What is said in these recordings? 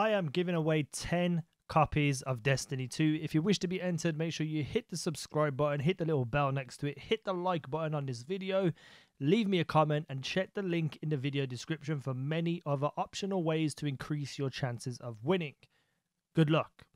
I am giving away 10 copies of Destiny 2. If you wish to be entered, make sure you hit the subscribe button, hit the little bell next to it, hit the like button on this video, leave me a comment, and check the link in the video description for many other optional ways to increase your chances of winning. Good luck.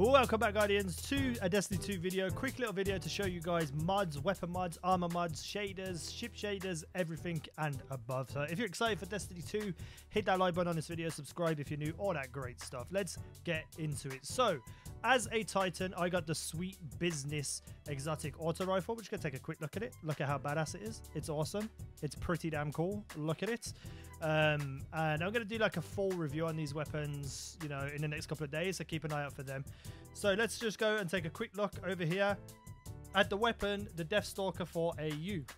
Welcome back Guardians to a Destiny 2 video. Quick little video to show you guys mods, weapon mods, armor mods, shaders, ship shaders, everything and above. So if you're excited for Destiny 2, hit that like button on this video, subscribe if you're new, all that great stuff. Let's get into it. So as a Titan, I got the sweet business exotic auto rifle, which can take a quick look at it. Look at how badass it is. It's awesome. It's pretty damn cool. Look at it. Um, and I'm going to do like a full review on these weapons, you know, in the next couple of days. So keep an eye out for them. So let's just go and take a quick look over here at the weapon, the Deathstalker 4AU.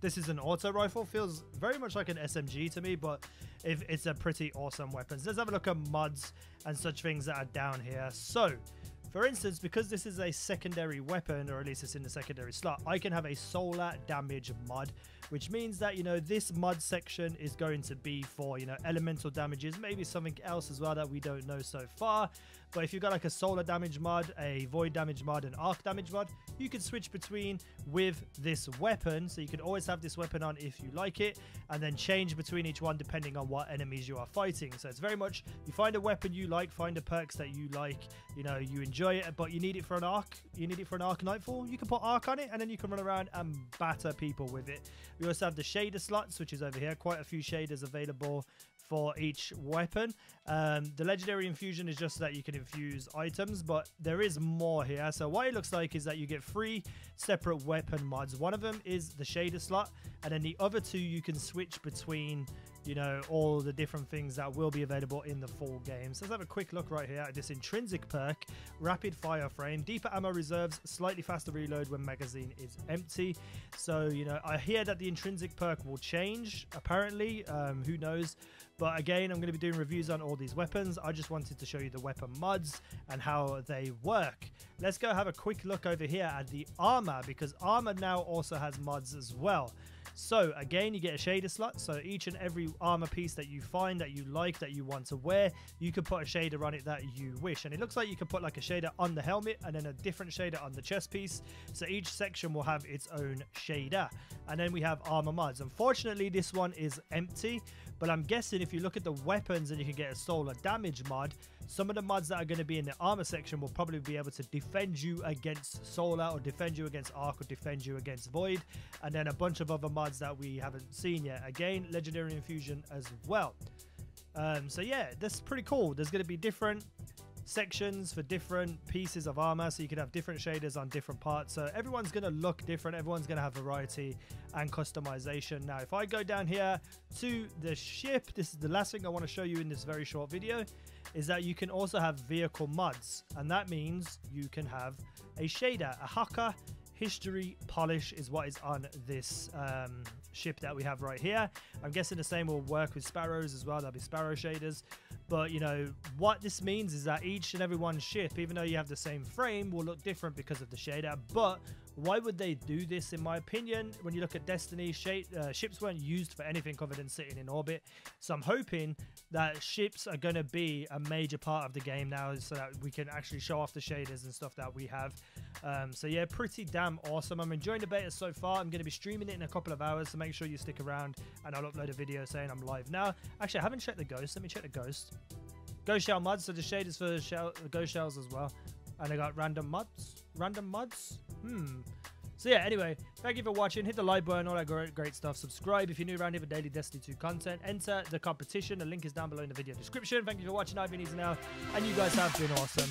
This is an auto rifle. Feels very much like an SMG to me, but it's a pretty awesome weapon. So let's have a look at mods and such things that are down here. So for instance, because this is a secondary weapon, or at least it's in the secondary slot, I can have a solar damage mod, which means that, you know, this mod section is going to be for, you know, elemental damages, maybe something else as well that we don't know so far. But if you've got like a solar damage mod, a void damage mod, an arc damage mod, you can switch between with this weapon. So you can always have this weapon on if you like it, and then change between each one depending on what enemies you are fighting. So it's very much you find a weapon you like, find the perks that you like, you know, you enjoy it, but you need it for an arc. You need it for an arc nightfall. You can put arc on it, and then you can run around and batter people with it. We also have the shader slots, which is over here. Quite a few shaders available for each weapon. Um, the legendary infusion is just so that you can infuse items, but there is more here. So what it looks like is that you get three separate weapon mods. One of them is the shader slot, and then the other two you can switch between you know, all the different things that will be available in the full game. So let's have a quick look right here at this intrinsic perk, Rapid Fire Frame, deeper ammo reserves, slightly faster reload when magazine is empty. So, you know, I hear that the intrinsic perk will change, apparently, um, who knows. But again, I'm going to be doing reviews on all these weapons. I just wanted to show you the weapon mods and how they work. Let's go have a quick look over here at the armor because armor now also has mods as well. So again, you get a shader slot. So each and every armor piece that you find that you like, that you want to wear, you can put a shader on it that you wish. And it looks like you can put like a shader on the helmet and then a different shader on the chest piece. So each section will have its own shader. And then we have armor mods. Unfortunately, this one is empty. But I'm guessing if you look at the weapons and you can get a solar damage mod, some of the mods that are going to be in the armor section will probably be able to defend you against solar or defend you against arc or defend you against void. And then a bunch of other mods that we haven't seen yet. Again, legendary infusion as well. Um, so yeah, that's pretty cool. There's going to be different sections for different pieces of armor so you can have different shaders on different parts so everyone's going to look different everyone's going to have variety and customization now if i go down here to the ship this is the last thing i want to show you in this very short video is that you can also have vehicle mods and that means you can have a shader a Hakke History Polish is what is on this um, ship that we have right here. I'm guessing the same will work with sparrows as well. There'll be sparrow shaders. But, you know, what this means is that each and every one ship, even though you have the same frame, will look different because of the shader. But why would they do this, in my opinion? When you look at Destiny, uh, ships weren't used for anything other than sitting in orbit. So I'm hoping that ships are going to be a major part of the game now so that we can actually show off the shaders and stuff that we have. Um, so yeah, pretty damn awesome. I'm enjoying the beta so far. I'm going to be streaming it in a couple of hours, so make sure you stick around and I'll upload a video saying I'm live now. Actually, I haven't checked the ghost. Let me check the ghost. Ghost shell mods, so the shaders for shell, ghost shells as well. And I got random mods. Random mods? Hmm. So yeah, anyway, thank you for watching. Hit the like button, all that great, great stuff. Subscribe if you're new around here for daily Destiny 2 content. Enter the competition. The link is down below in the video description. Thank you for watching. I've been Easy now, and you guys have been awesome.